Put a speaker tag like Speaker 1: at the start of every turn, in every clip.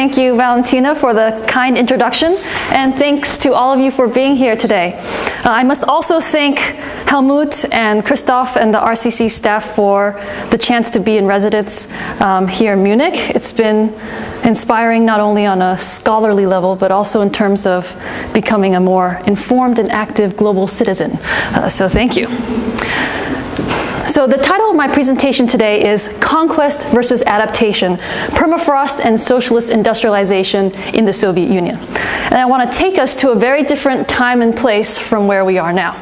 Speaker 1: Thank you, Valentina, for the kind introduction, and thanks to all of you for being here today. Uh, I must also thank Helmuth and Christof and the RCC staff for the chance to be in residence um, here in Munich. It's been inspiring not only on a scholarly level, but also in terms of becoming a more informed and active global citizen. Uh, so thank you. So the title of my presentation today is Conquest versus Adaptation, Permafrost and Socialist Industrialization in the Soviet Union. And I want to take us to a very different time and place from where we are now.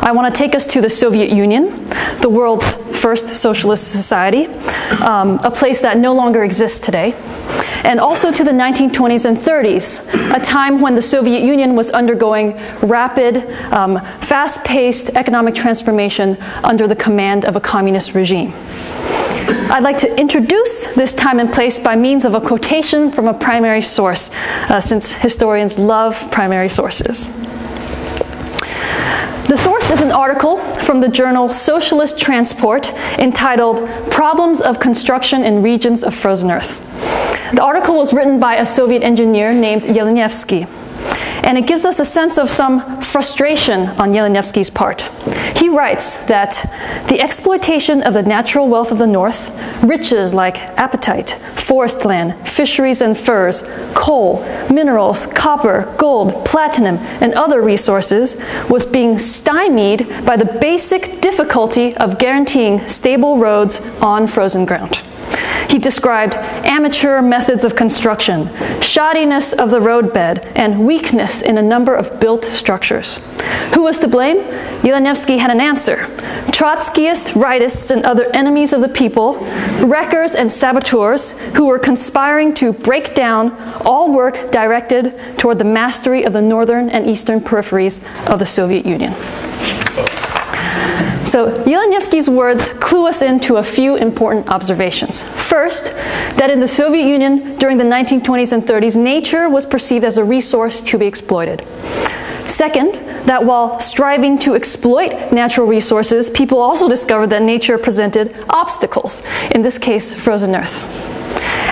Speaker 1: I want to take us to the Soviet Union, the world's first socialist society, um, a place that no longer exists today and also to the 1920s and 30s, a time when the Soviet Union was undergoing rapid, um, fast paced economic transformation under the command of a communist regime. I'd like to introduce this time and place by means of a quotation from a primary source, uh, since historians love primary sources. An article from the journal Socialist Transport entitled Problems of Construction in Regions of Frozen Earth. The article was written by a Soviet engineer named Yelenevsky, and it gives us a sense of some frustration on Yelenevsky's part. He writes that the exploitation of the natural wealth of the North, riches like apatite, forest land, fisheries and furs, coal, minerals, copper, gold, platinum, and other resources, was being stymied by the basic difficulty of guaranteeing stable roads on frozen ground. He described amateur methods of construction, shoddiness of the roadbed, and weakness in a number of built structures. Who was to blame? Yelenevsky had an answer. Trotskyists, rightists, and other enemies of the people, wreckers and saboteurs who were conspiring to break down all work directed toward the mastery of the northern and eastern peripheries of the Soviet Union. So Yelenevsky's words clue us into a few important observations. First, that in the Soviet Union during the 1920s and 30s, nature was perceived as a resource to be exploited. Second, that while striving to exploit natural resources, people also discovered that nature presented obstacles, in this case, frozen earth.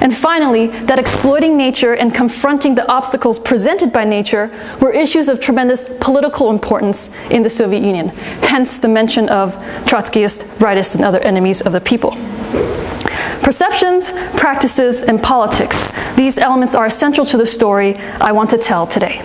Speaker 1: And finally, that exploiting nature and confronting the obstacles presented by nature were issues of tremendous political importance in the Soviet Union, hence the mention of Trotskyists, rightists, and other enemies of the people. Perceptions, practices, and politics. These elements are essential to the story I want to tell today.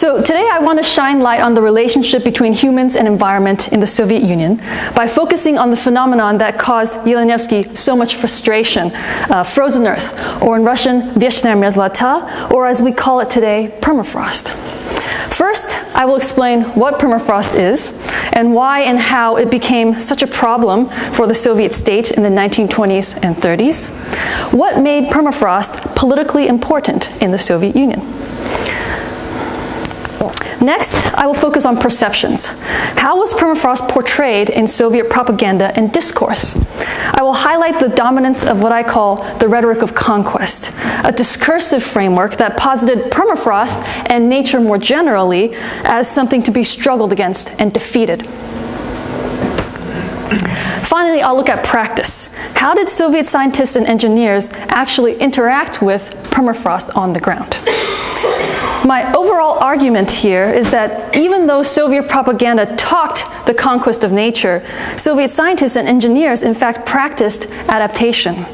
Speaker 1: So today I want to shine light on the relationship between humans and environment in the Soviet Union by focusing on the phenomenon that caused Yelenevsky so much frustration, uh, frozen earth, or in Russian, Вечная мерзлота, or as we call it today, permafrost. First, I will explain what permafrost is and why and how it became such a problem for the Soviet state in the 1920s and 30s. What made permafrost politically important in the Soviet Union? Next, I will focus on perceptions. How was permafrost portrayed in Soviet propaganda and discourse? I will highlight the dominance of what I call the rhetoric of conquest, a discursive framework that posited permafrost and nature more generally as something to be struggled against and defeated. Finally, I'll look at practice. How did Soviet scientists and engineers actually interact with permafrost on the ground? My overall argument here is that even though Soviet propaganda talked the conquest of nature, Soviet scientists and engineers in fact practiced adaptation.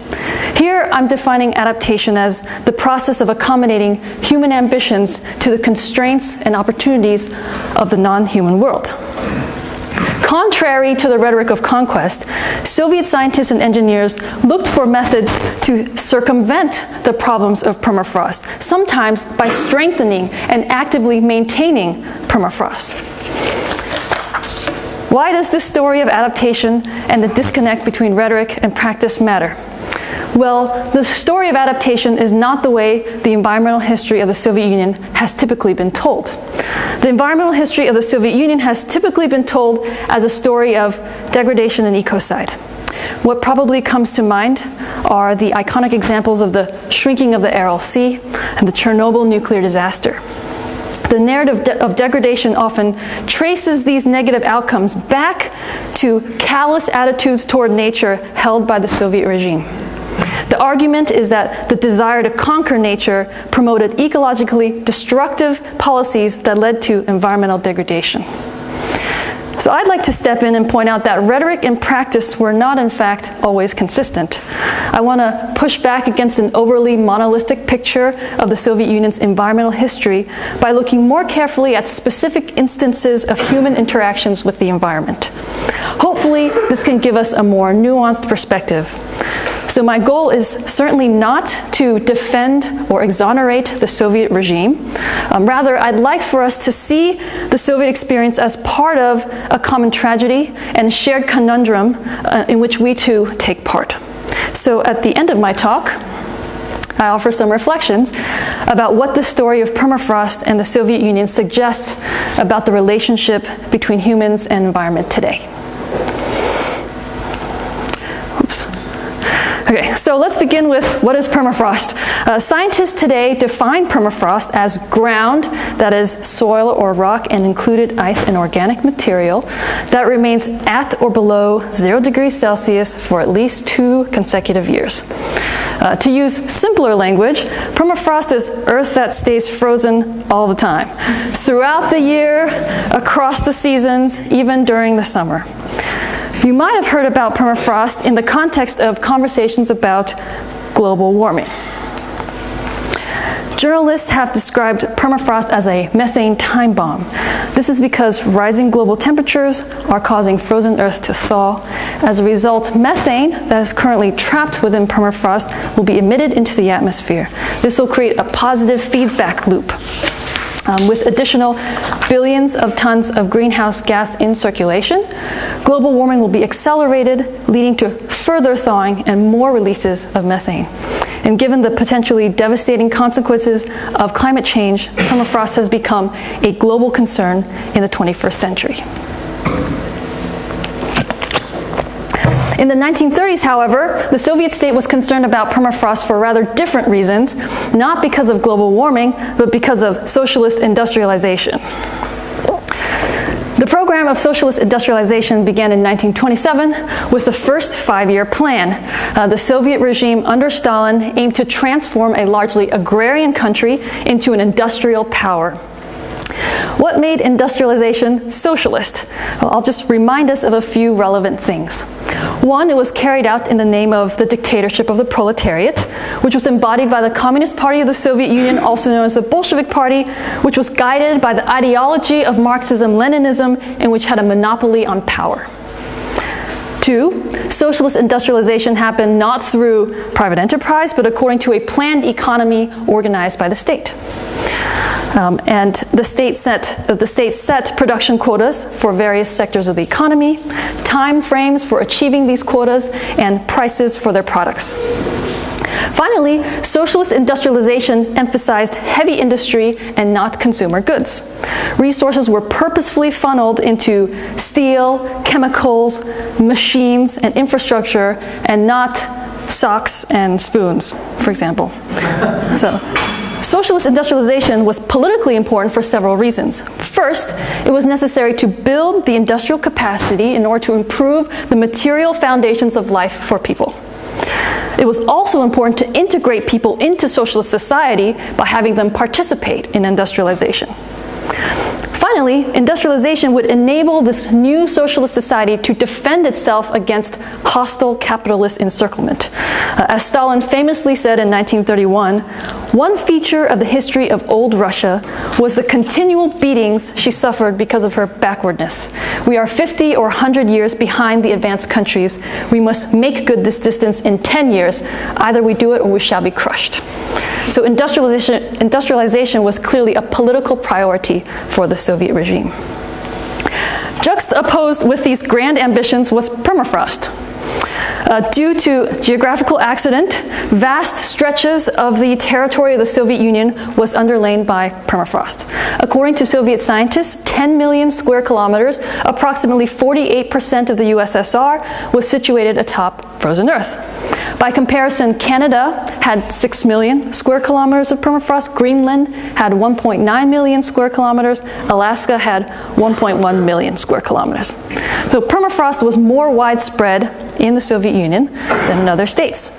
Speaker 1: Here I'm defining adaptation as the process of accommodating human ambitions to the constraints and opportunities of the non human world. Contrary to the rhetoric of conquest, Soviet scientists and engineers looked for methods to circumvent the problems of permafrost, sometimes by strengthening and actively maintaining permafrost. Why does this story of adaptation and the disconnect between rhetoric and practice matter? Well, the story of adaptation is not the way the environmental history of the Soviet Union has typically been told. The environmental history of the Soviet Union has typically been told as a story of degradation and ecocide. What probably comes to mind are the iconic examples of the shrinking of the Aral Sea and the Chernobyl nuclear disaster. The narrative de- of degradation often traces these negative outcomes back to callous attitudes toward nature held by the Soviet regime. The argument is that the desire to conquer nature promoted ecologically destructive policies that led to environmental degradation. So I'd like to step in and point out that rhetoric and practice were not, in fact, always consistent. I want to push back against an overly monolithic picture of the Soviet Union's environmental history by looking more carefully at specific instances of human interactions with the environment. Hopefully, this can give us a more nuanced perspective. So, my goal is certainly not to defend or exonerate the Soviet regime. Um, rather, I'd like for us to see the Soviet experience as part of a common tragedy and shared conundrum uh, in which we too take part. So, at the end of my talk, I offer some reflections about what the story of permafrost and the Soviet Union suggests about the relationship between humans and environment today. Okay, so let's begin with what is permafrost. Uh, scientists today define permafrost as ground, that is soil or rock and included ice and organic material, that remains at or below zero degrees Celsius for at least two consecutive years. Uh, to use simpler language, permafrost is earth that stays frozen all the time, throughout the year, across the seasons, even during the summer. You might have heard about permafrost in the context of conversations about global warming. Journalists have described permafrost as a methane time bomb. This is because rising global temperatures are causing frozen Earth to thaw. As a result, methane that is currently trapped within permafrost will be emitted into the atmosphere. This will create a positive feedback loop. Um, with additional billions of tons of greenhouse gas in circulation, global warming will be accelerated, leading to further thawing and more releases of methane. And given the potentially devastating consequences of climate change, permafrost has become a global concern in the 21st century. In the 1930s, however, the Soviet state was concerned about permafrost for rather different reasons, not because of global warming, but because of socialist industrialization. The program of socialist industrialization began in 1927 with the first five year plan. Uh, the Soviet regime under Stalin aimed to transform a largely agrarian country into an industrial power. What made industrialization socialist? Well, I'll just remind us of a few relevant things. One, it was carried out in the name of the dictatorship of the proletariat, which was embodied by the Communist Party of the Soviet Union, also known as the Bolshevik Party, which was guided by the ideology of Marxism Leninism and which had a monopoly on power. Two, socialist industrialization happened not through private enterprise, but according to a planned economy organized by the state. Um, and the state set the state set production quotas for various sectors of the economy, time frames for achieving these quotas, and prices for their products. Finally, socialist industrialization emphasized heavy industry and not consumer goods. Resources were purposefully funneled into steel, chemicals, machines, and infrastructure, and not socks and spoons, for example. so, Socialist industrialization was politically important for several reasons. First, it was necessary to build the industrial capacity in order to improve the material foundations of life for people. It was also important to integrate people into socialist society by having them participate in industrialization. Finally, industrialization would enable this new socialist society to defend itself against hostile capitalist encirclement. Uh, as Stalin famously said in 1931, one feature of the history of old Russia was the continual beatings she suffered because of her backwardness. We are 50 or 100 years behind the advanced countries. We must make good this distance in 10 years. Either we do it or we shall be crushed. So industrialization, industrialization was clearly a political priority for the Soviet Soviet regime. Juxtaposed with these grand ambitions was permafrost. Uh, due to geographical accident, vast stretches of the territory of the Soviet Union was underlain by permafrost. According to Soviet scientists, 10 million square kilometers, approximately 48% of the USSR, was situated atop frozen Earth. By comparison, Canada had 6 million square kilometers of permafrost, Greenland had 1.9 million square kilometers, Alaska had 1.1 million square kilometers. So permafrost was more widespread in the Soviet Union than in other states.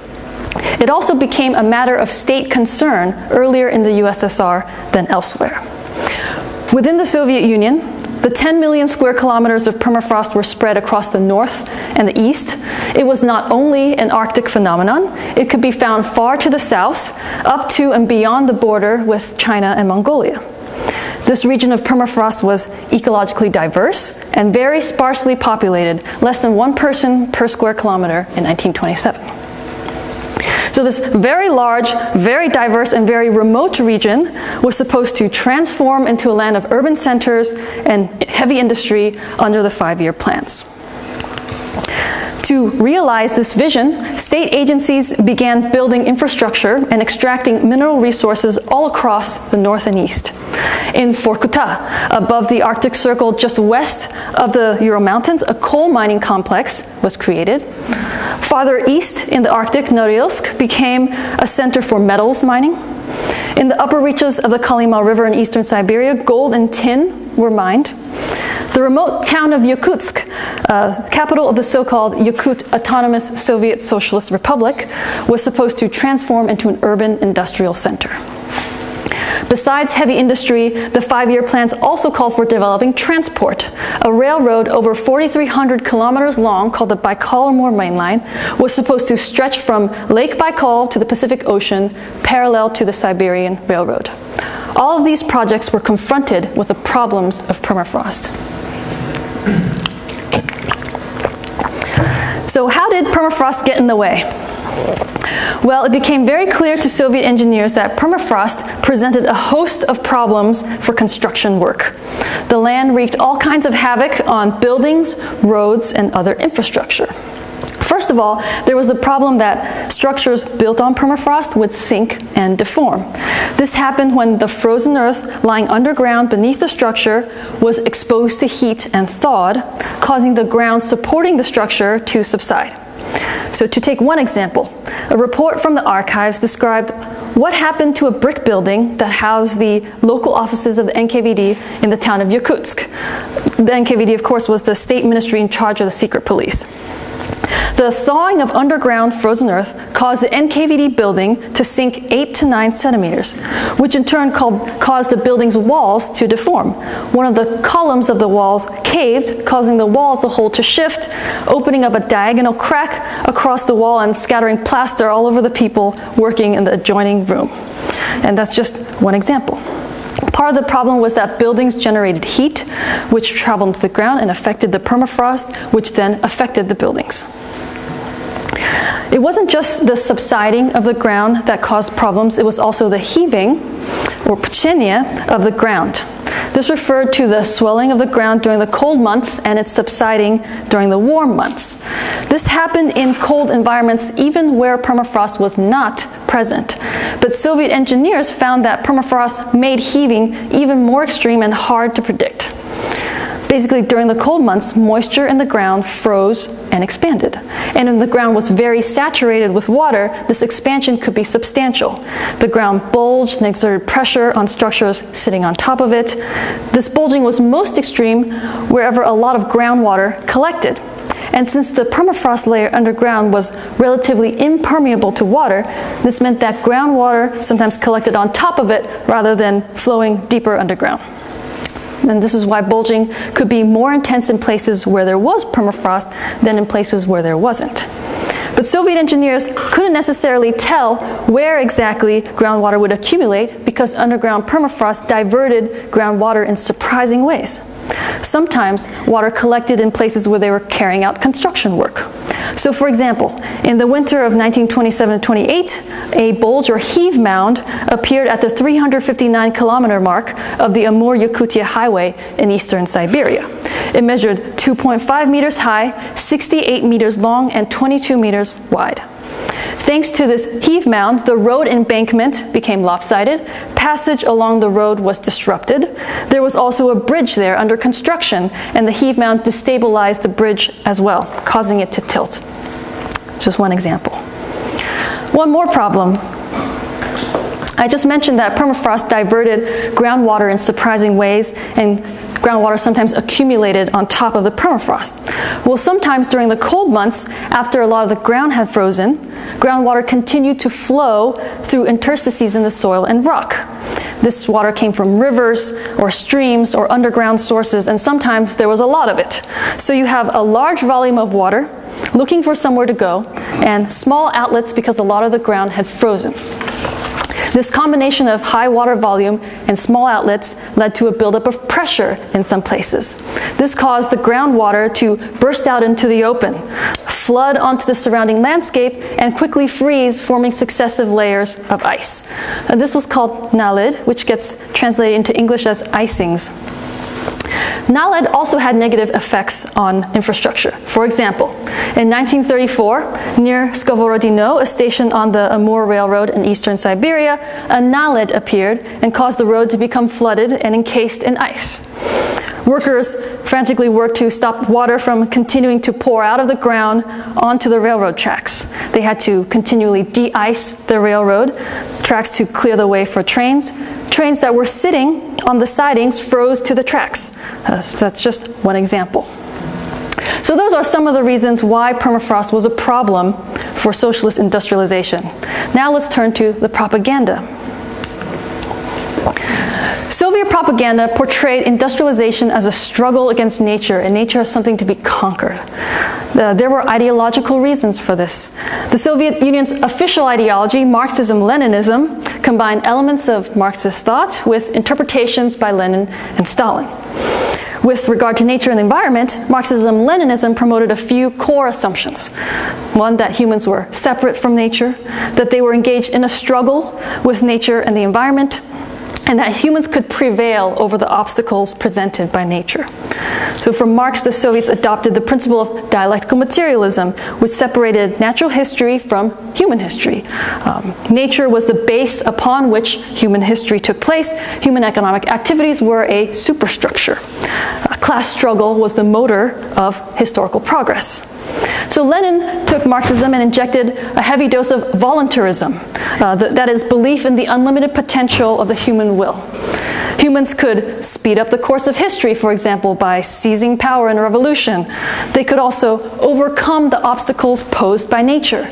Speaker 1: It also became a matter of state concern earlier in the USSR than elsewhere. Within the Soviet Union, the 10 million square kilometers of permafrost were spread across the north and the east. It was not only an Arctic phenomenon, it could be found far to the south, up to and beyond the border with China and Mongolia. This region of permafrost was ecologically diverse and very sparsely populated, less than one person per square kilometer in 1927. So, this very large, very diverse, and very remote region was supposed to transform into a land of urban centers and heavy industry under the five year plans. To realize this vision, state agencies began building infrastructure and extracting mineral resources all across the north and east. In Vorkuta, above the Arctic Circle just west of the Ural Mountains, a coal mining complex was created. Farther east in the Arctic, Norilsk became a center for metals mining. In the upper reaches of the Kolyma River in eastern Siberia, gold and tin were mined. The remote town of Yakutsk, uh, capital of the so called Yakut Autonomous Soviet Socialist Republic, was supposed to transform into an urban industrial center. Besides heavy industry, the five year plans also called for developing transport. A railroad over 4,300 kilometers long, called the Baikal Amur Main Line, was supposed to stretch from Lake Baikal to the Pacific Ocean, parallel to the Siberian Railroad. All of these projects were confronted with the problems of permafrost. So, how did permafrost get in the way? Well, it became very clear to Soviet engineers that permafrost presented a host of problems for construction work. The land wreaked all kinds of havoc on buildings, roads, and other infrastructure. First of all, there was the problem that structures built on permafrost would sink and deform. This happened when the frozen earth lying underground beneath the structure was exposed to heat and thawed, causing the ground supporting the structure to subside. So, to take one example, a report from the archives described what happened to a brick building that housed the local offices of the NKVD in the town of Yakutsk. The NKVD, of course, was the state ministry in charge of the secret police. The thawing of underground frozen earth caused the NKVD building to sink 8 to 9 centimeters, which in turn caused the building's walls to deform. One of the columns of the walls caved, causing the wall as a whole to shift, opening up a diagonal crack across the wall and scattering plaster all over the people working in the adjoining room. And that's just one example. Part of the problem was that buildings generated heat, which traveled to the ground and affected the permafrost, which then affected the buildings. It wasn't just the subsiding of the ground that caused problems, it was also the heaving, or pchenia, of the ground. This referred to the swelling of the ground during the cold months and its subsiding during the warm months. This happened in cold environments even where permafrost was not present. But Soviet engineers found that permafrost made heaving even more extreme and hard to predict. Basically, during the cold months, moisture in the ground froze and expanded. And if the ground was very saturated with water, this expansion could be substantial. The ground bulged and exerted pressure on structures sitting on top of it. This bulging was most extreme wherever a lot of groundwater collected. And since the permafrost layer underground was relatively impermeable to water, this meant that groundwater sometimes collected on top of it rather than flowing deeper underground. And this is why bulging could be more intense in places where there was permafrost than in places where there wasn't. But Soviet engineers couldn't necessarily tell where exactly groundwater would accumulate because underground permafrost diverted groundwater in surprising ways. Sometimes water collected in places where they were carrying out construction work. So, for example, in the winter of 1927 28, a bulge or heave mound appeared at the 359 kilometer mark of the Amur Yakutia Highway in eastern Siberia. It measured 2.5 meters high, 68 meters long, and 22 meters wide. Thanks to this heave mound, the road embankment became lopsided, passage along the road was disrupted. There was also a bridge there under construction, and the heave mound destabilized the bridge as well, causing it to tilt. Just one example. One more problem I just mentioned that permafrost diverted groundwater in surprising ways, and groundwater sometimes accumulated on top of the permafrost. Well, sometimes during the cold months, after a lot of the ground had frozen, groundwater continued to flow through interstices in the soil and rock. This water came from rivers or streams or underground sources, and sometimes there was a lot of it. So you have a large volume of water looking for somewhere to go, and small outlets because a lot of the ground had frozen. This combination of high water volume and small outlets led to a buildup of pressure in some places. This caused the groundwater to burst out into the open, flood onto the surrounding landscape, and quickly freeze, forming successive layers of ice. And this was called naled, which gets translated into English as icings. Naled also had negative effects on infrastructure. For example, in 1934, near Skovorodino, a station on the Amur Railroad in eastern Siberia, a Naled appeared and caused the road to become flooded and encased in ice. Workers frantically worked to stop water from continuing to pour out of the ground onto the railroad tracks. They had to continually de-ice the railroad tracks to clear the way for trains. Trains that were sitting on the sidings froze to the tracks. Uh, so that's just one example. So those are some of the reasons why permafrost was a problem for socialist industrialization. Now let's turn to the propaganda. Soviet propaganda portrayed industrialization as a struggle against nature, and nature as something to be conquered. There were ideological reasons for this. The Soviet Union's official ideology, Marxism Leninism, combined elements of Marxist thought with interpretations by Lenin and Stalin. With regard to nature and the environment, Marxism Leninism promoted a few core assumptions. One, that humans were separate from nature, that they were engaged in a struggle with nature and the environment, and that humans could prevail over the obstacles presented by nature. So, from Marx, the Soviets adopted the principle of dialectical materialism, which separated natural history from human history. Um, nature was the base upon which human history took place, human economic activities were a superstructure. A class struggle was the motor of historical progress. So Lenin took Marxism and injected a heavy dose of voluntarism, uh, th that is, belief in the unlimited potential of the human will. Humans could speed up the course of history, for example, by seizing power in a revolution. They could also overcome the obstacles posed by nature.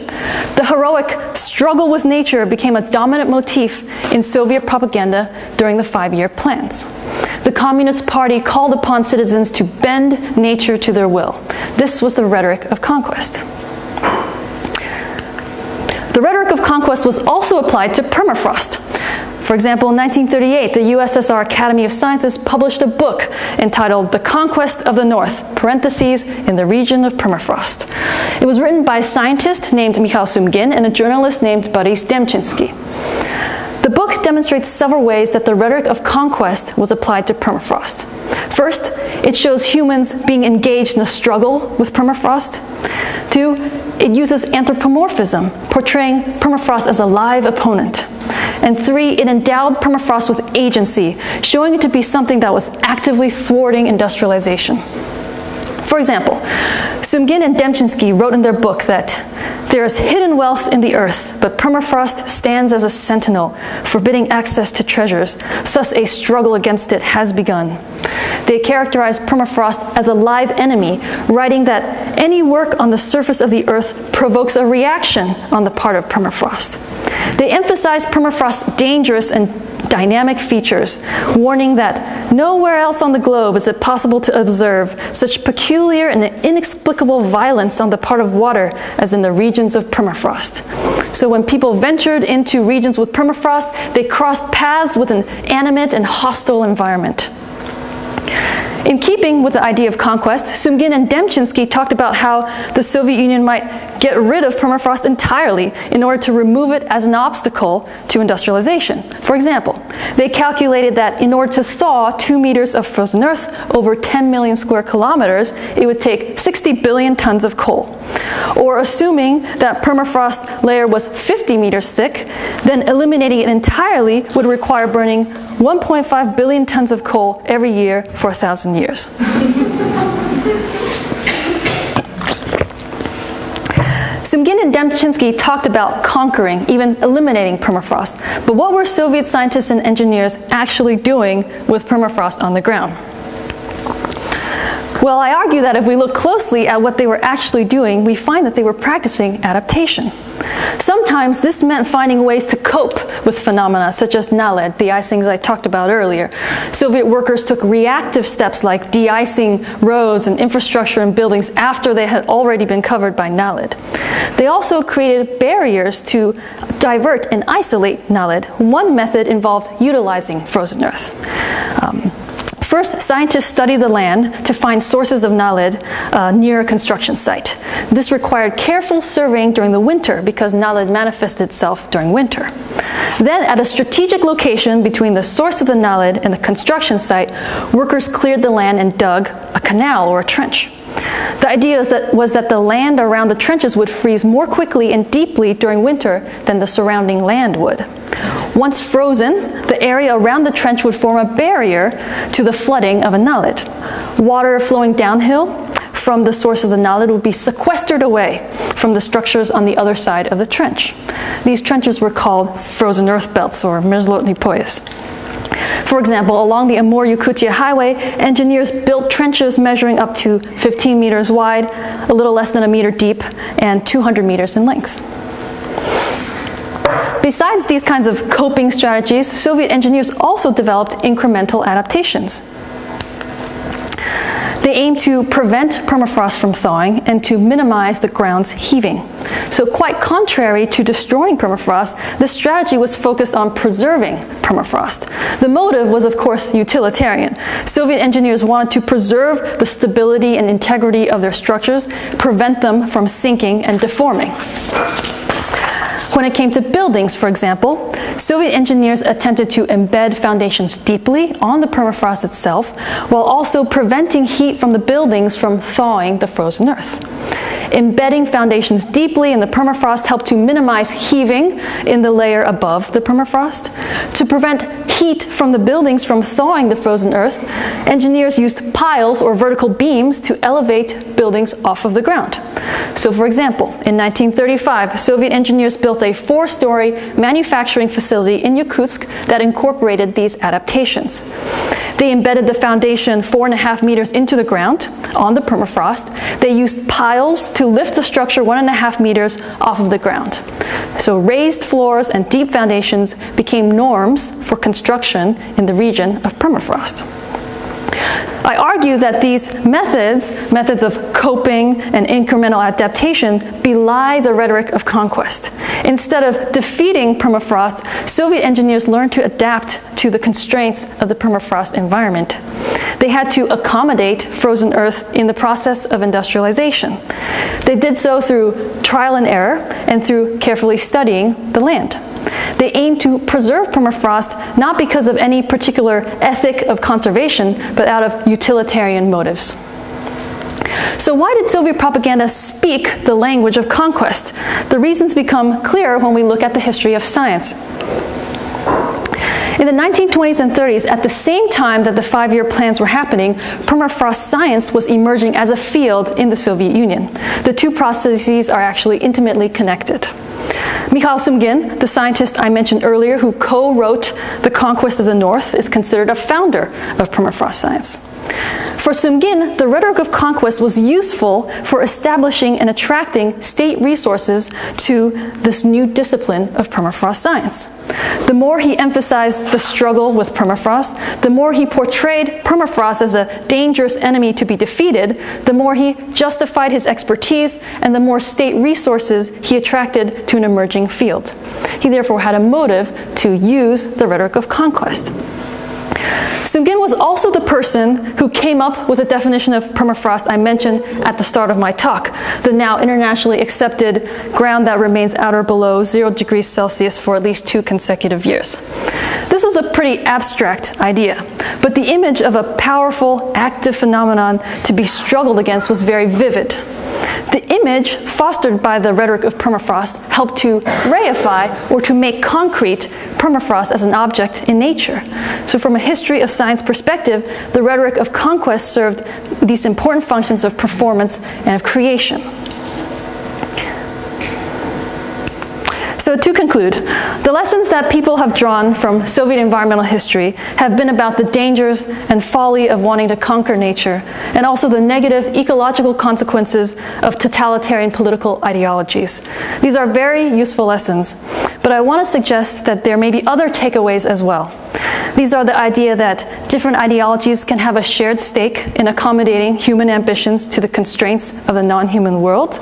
Speaker 1: The heroic struggle with nature became a dominant motif in Soviet propaganda during the five year plans the Communist Party called upon citizens to bend nature to their will. This was the rhetoric of conquest. The rhetoric of conquest was also applied to permafrost. For example, in 1938, the USSR Academy of Sciences published a book entitled The Conquest of the North, parentheses, in the region of permafrost. It was written by a scientist named Mikhail Sumgin and a journalist named Boris Demchinsky. The book demonstrates several ways that the rhetoric of conquest was applied to permafrost. First, it shows humans being engaged in a struggle with permafrost. Two, it uses anthropomorphism, portraying permafrost as a live opponent. And three, it endowed permafrost with agency, showing it to be something that was actively thwarting industrialization. For example, Sumgin and Demchinsky wrote in their book that there is hidden wealth in the earth, but permafrost stands as a sentinel, forbidding access to treasures. Thus, a struggle against it has begun. They characterized permafrost as a live enemy, writing that any work on the surface of the earth provokes a reaction on the part of permafrost. They emphasize permafrost's dangerous and dynamic features, warning that nowhere else on the globe is it possible to observe such peculiar and inexplicable violence on the part of water as in the regions of permafrost. So when people ventured into regions with permafrost, they crossed paths with an animate and hostile environment. In keeping with the idea of conquest, Sumgin and Demchinsky talked about how the Soviet Union might get rid of permafrost entirely in order to remove it as an obstacle to industrialization. For example, they calculated that in order to thaw two meters of frozen earth over 10 million square kilometers, it would take 60 billion tons of coal. Or assuming that permafrost layer was 50 meters thick, then eliminating it entirely would require burning 1.5 billion tons of coal every year for a years. Sumgin and Demchinsky talked about conquering, even eliminating permafrost. But what were Soviet scientists and engineers actually doing with permafrost on the ground? Well, I argue that if we look closely at what they were actually doing, we find that they were practicing adaptation. Sometimes this meant finding ways to cope with phenomena such as naled, the icings I talked about earlier. Soviet workers took reactive steps like de-icing roads and infrastructure and buildings after they had already been covered by naled. They also created barriers to divert and isolate naled. One method involved utilizing frozen earth. Um, First, scientists study the land to find sources of naled uh, near a construction site. This required careful surveying during the winter because naled manifested itself during winter. Then, at a strategic location between the source of the naled and the construction site, workers cleared the land and dug a canal or a trench. The idea that, was that the land around the trenches would freeze more quickly and deeply during winter than the surrounding land would. Once frozen, the area around the trench would form a barrier to the flooding of a naled. Water flowing downhill from the source of the naled would be sequestered away from the structures on the other side of the trench. These trenches were called frozen earth belts or merzlotny poyas. For example, along the Amur Yakutia Highway, engineers built trenches measuring up to 15 meters wide, a little less than a meter deep, and 200 meters in length. Besides these kinds of coping strategies, Soviet engineers also developed incremental adaptations. They aim to prevent permafrost from thawing and to minimize the ground's heaving. So, quite contrary to destroying permafrost, this strategy was focused on preserving permafrost. The motive was, of course, utilitarian. Soviet engineers wanted to preserve the stability and integrity of their structures, prevent them from sinking and deforming. When it came to buildings, for example, Soviet engineers attempted to embed foundations deeply on the permafrost itself, while also preventing heat from the buildings from thawing the frozen earth. Embedding foundations deeply in the permafrost helped to minimize heaving in the layer above the permafrost. To prevent heat from the buildings from thawing the frozen earth, engineers used piles or vertical beams to elevate buildings off of the ground. So, for example, in 1935, Soviet engineers built a four story manufacturing facility in Yakutsk that incorporated these adaptations. They embedded the foundation four and a half meters into the ground on the permafrost. They used piles to lift the structure one and a half meters off of the ground. So raised floors and deep foundations became norms for construction in the region of permafrost. I argue that these methods, methods of coping and incremental adaptation, belie the rhetoric of conquest. Instead of defeating permafrost, Soviet engineers learned to adapt to the constraints of the permafrost environment. They had to accommodate frozen earth in the process of industrialization. They did so through trial and error and through carefully studying the land. They aim to preserve permafrost not because of any particular ethic of conservation, but out of utilitarian motives. So, why did Soviet propaganda speak the language of conquest? The reasons become clear when we look at the history of science. In the 1920s and 30s, at the same time that the five year plans were happening, permafrost science was emerging as a field in the Soviet Union. The two processes are actually intimately connected. Mikhail Sumgin, the scientist I mentioned earlier who co wrote The Conquest of the North, is considered a founder of permafrost science. For Sumgin, the rhetoric of conquest was useful for establishing and attracting state resources to this new discipline of permafrost science. The more he emphasized the struggle with permafrost, the more he portrayed permafrost as a dangerous enemy to be defeated, the more he justified his expertise, and the more state resources he attracted to an emerging field. He therefore had a motive to use the rhetoric of conquest. Sumgin was also person who came up with the definition of permafrost I mentioned at the start of my talk, the now internationally accepted ground that remains at or below 0 degrees Celsius for at least two consecutive years. This was a pretty abstract idea, but the image of a powerful, active phenomenon to be struggled against was very vivid. The image fostered by the rhetoric of permafrost helped to reify or to make concrete permafrost as an object in nature. So, from a history of science perspective, the rhetoric of conquest served these important functions of performance and of creation. So to conclude, the lessons that people have drawn from Soviet environmental history have been about the dangers and folly of wanting to conquer nature, and also the negative ecological consequences of totalitarian political ideologies. These are very useful lessons, but I want to suggest that there may be other takeaways as well. These are the idea that different ideologies can have a shared stake in accommodating human ambitions to the constraints of the non-human world,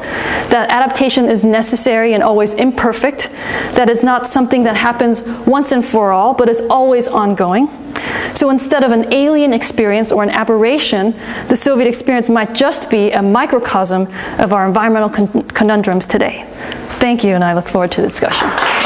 Speaker 1: that adaptation is necessary and always imperfect, that is not something that happens once and for all, but is always ongoing. So instead of an alien experience or an aberration, the Soviet experience might just be a microcosm of our environmental con conundrums today. Thank you, and I look forward to the discussion.